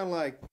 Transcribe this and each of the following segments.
sound like?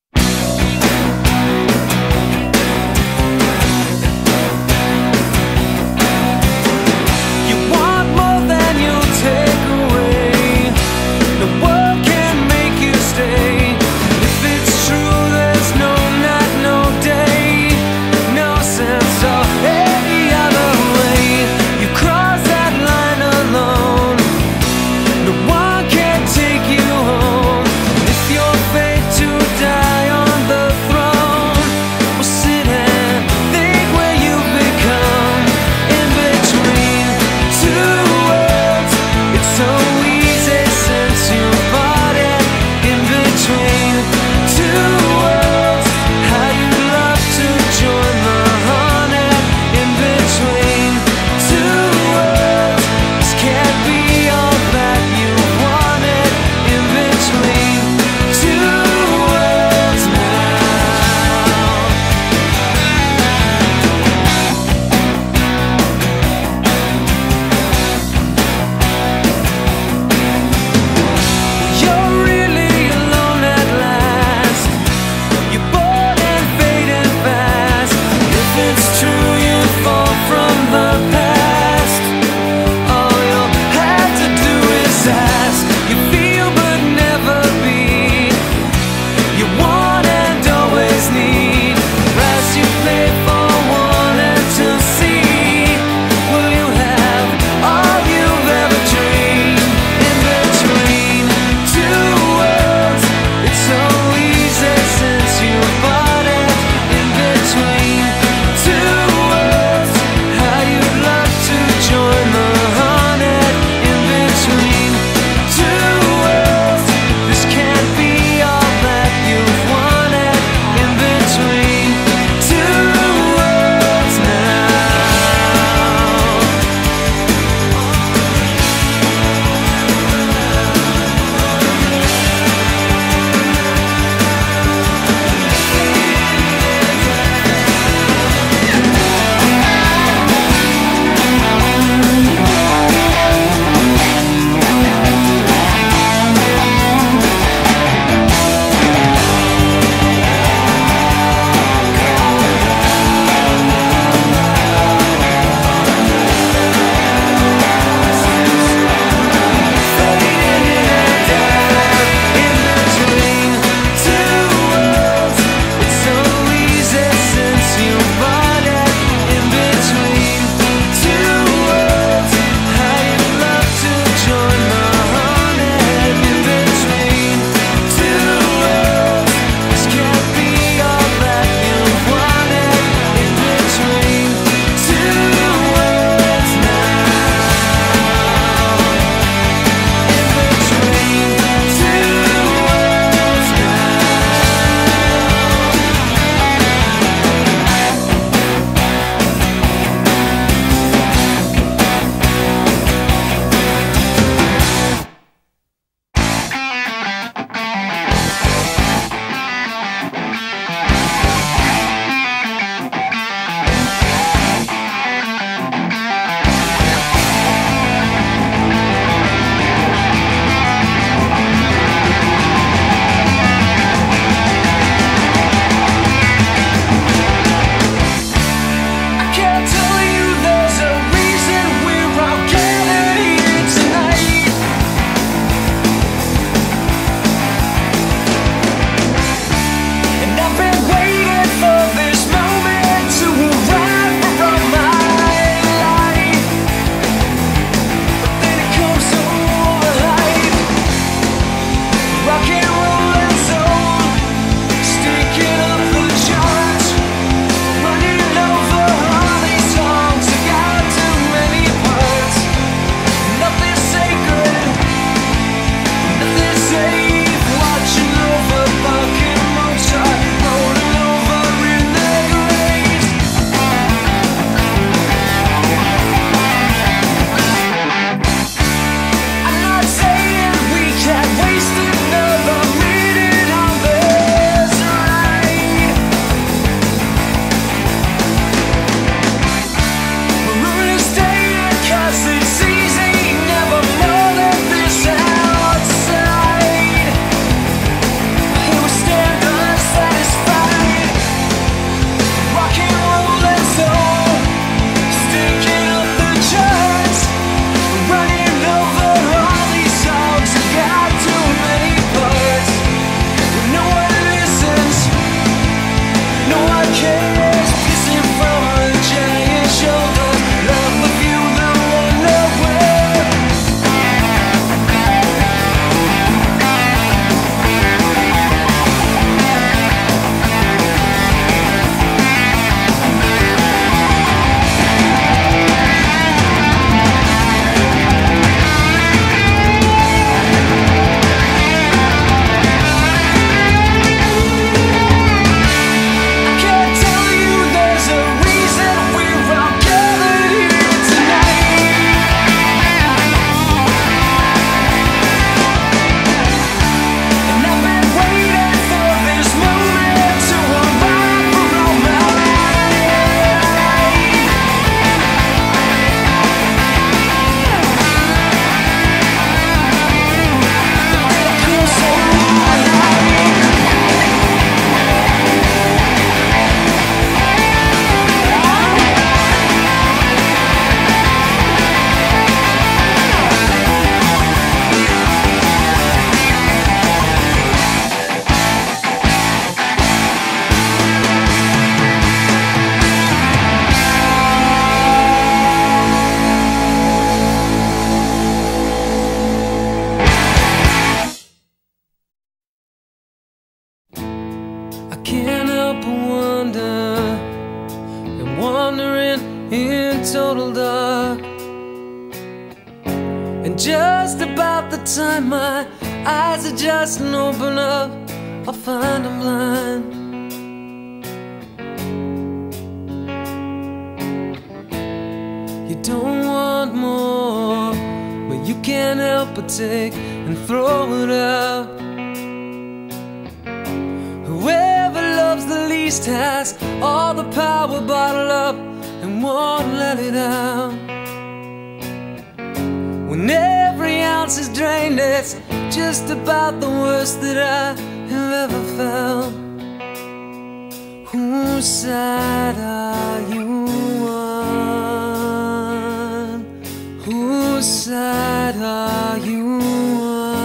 side are you on?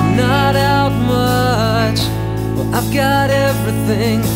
I'm not out much, Well, I've got everything.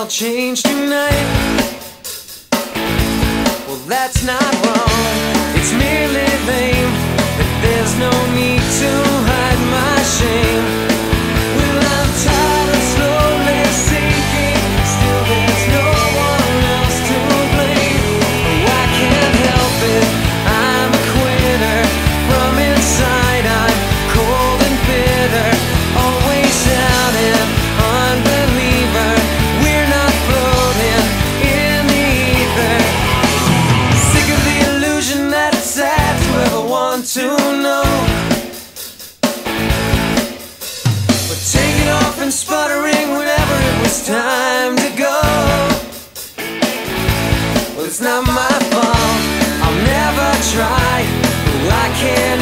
I'll change tonight. Well, that's not wrong. It's merely vain. But there's no need to hide my shame. time to go. Well, it's not my fault. I'll never try. Well, I can't.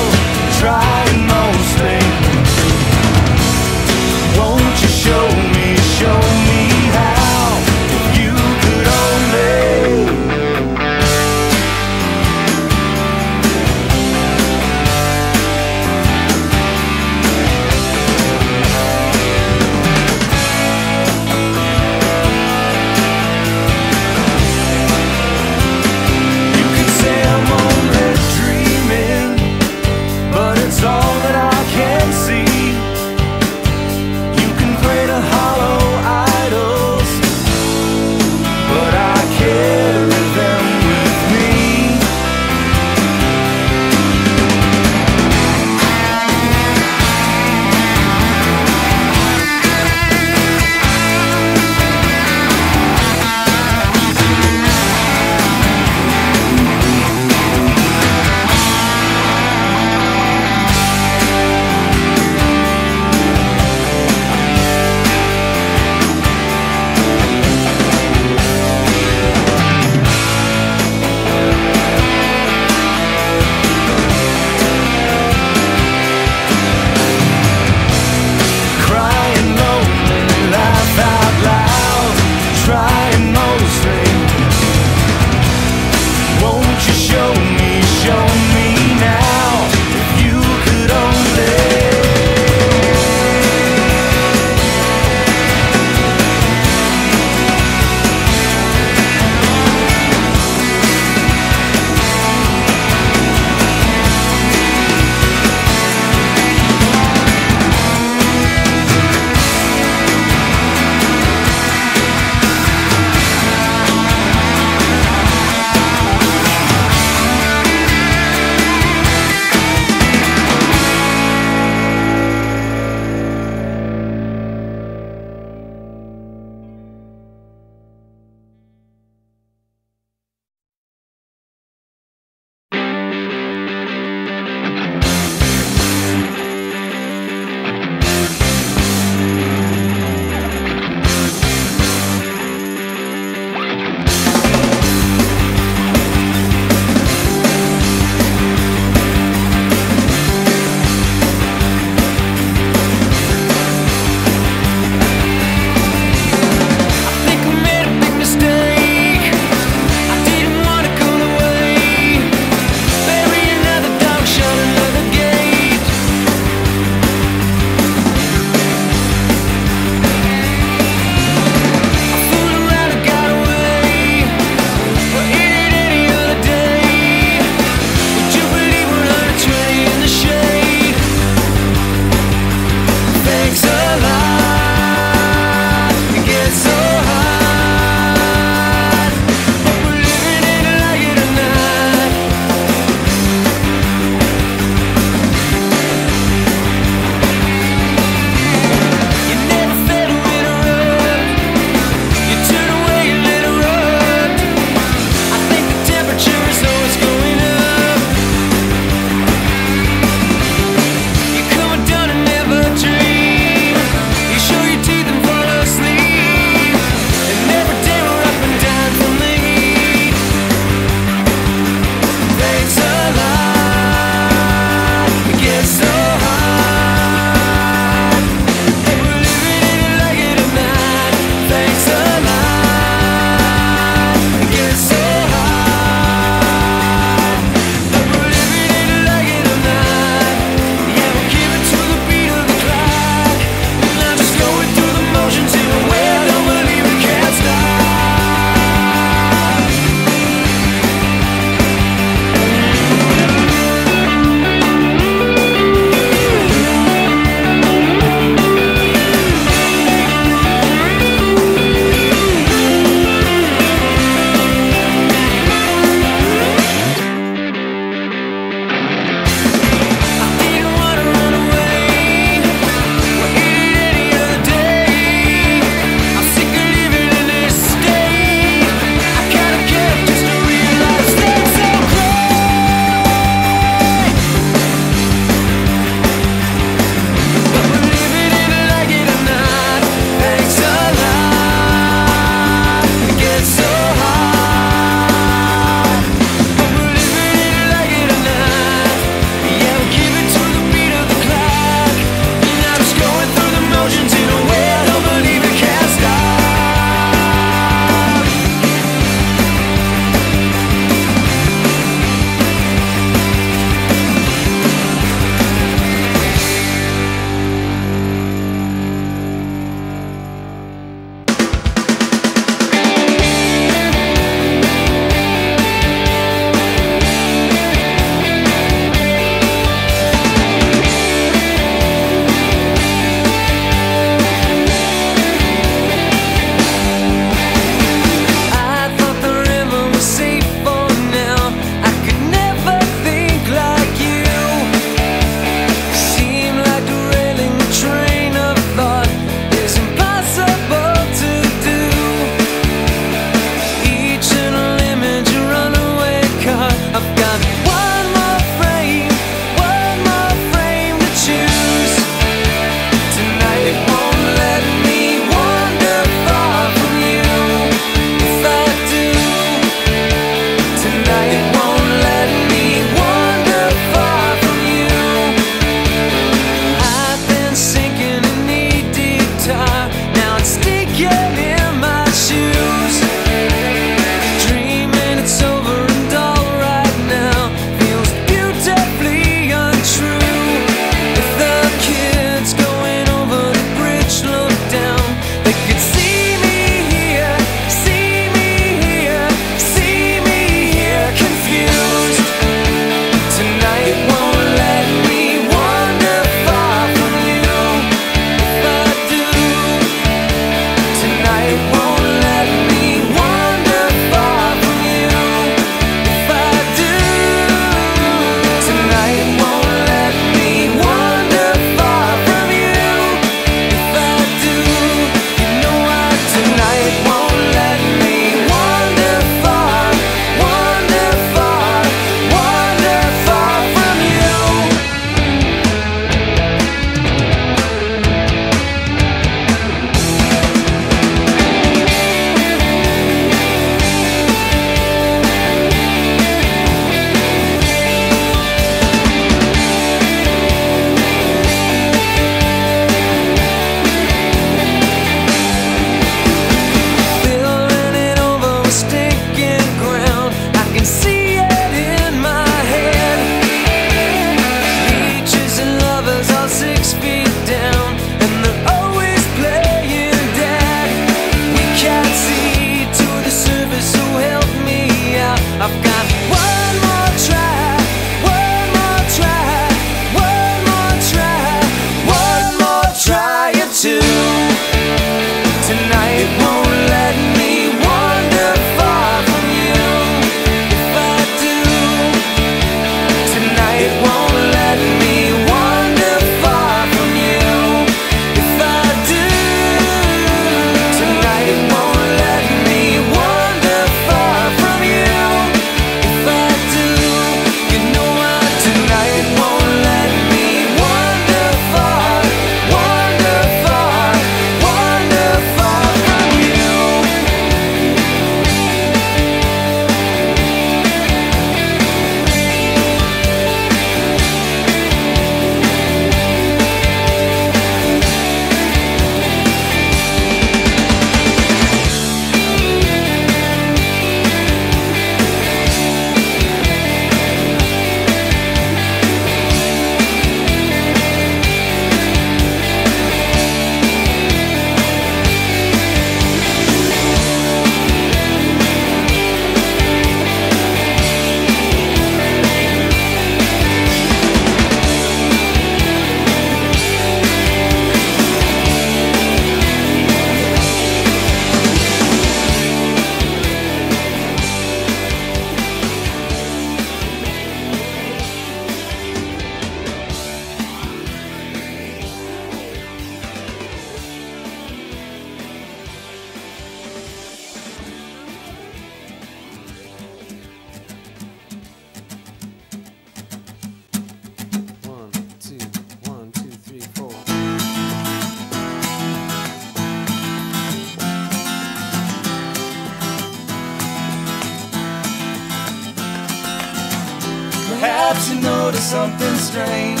You notice something strange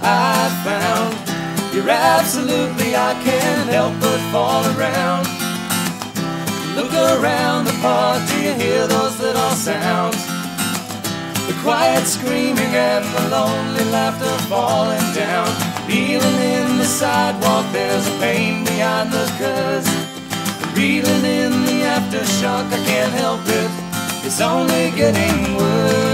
I found. You're absolutely, I can't help but fall around. Look around the park, do you hear those little sounds? The quiet screaming and the lonely laughter falling down. Feeling in the sidewalk, there's a pain behind the curse. Reeling in the aftershock, I can't help it. It's only getting worse.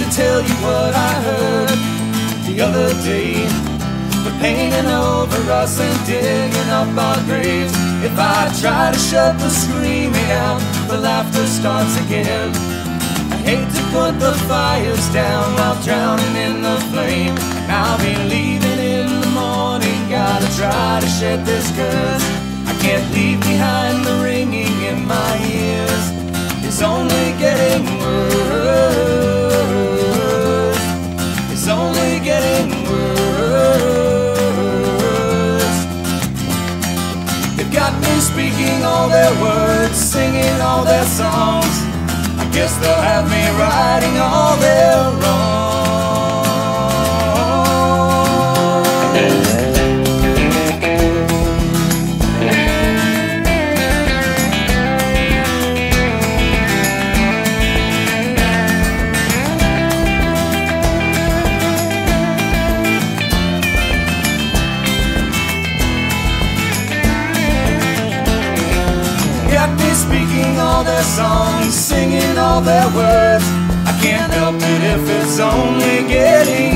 To tell you what I heard the other day. The painting over us and digging up our graves. If I try to shut the screaming out, the laughter starts again. I hate to put the fires down while drowning in the flame. I'll be leaving in the morning, gotta try to shed this curse. I can't leave behind the ringing in my ears. It's only getting worse. Guess they'll have me righting all their only getting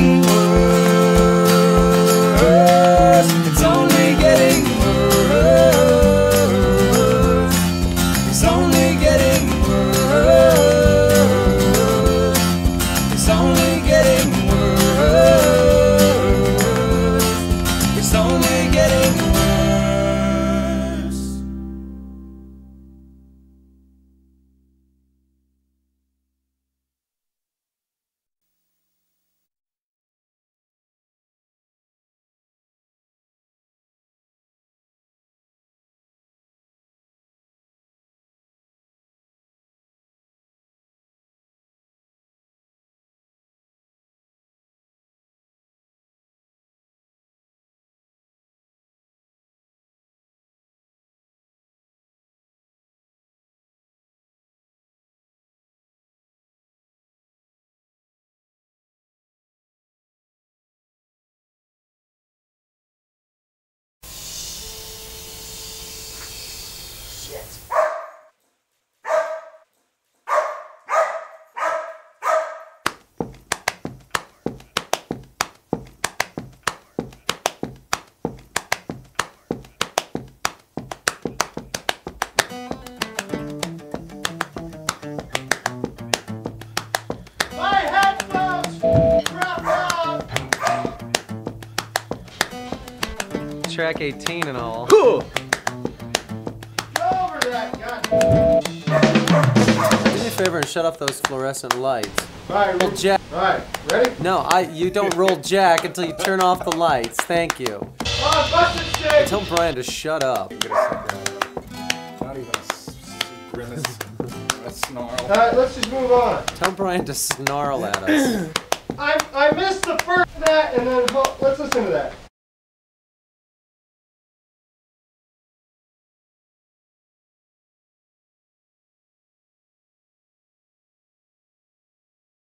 Track 18 and all. Go over that, God. Do me a favor and shut off those fluorescent lights. Alright, Roll Jack. alright, ready? No, I. You don't roll Jack until you turn off the lights. Thank you. Oh, busted stick! Tell Brian to shut up. Not even a s- grimace, a snarl. Alright, let's just move on. Tell Brian to snarl at us. I, I missed the first that, and then ho- let's listen to that.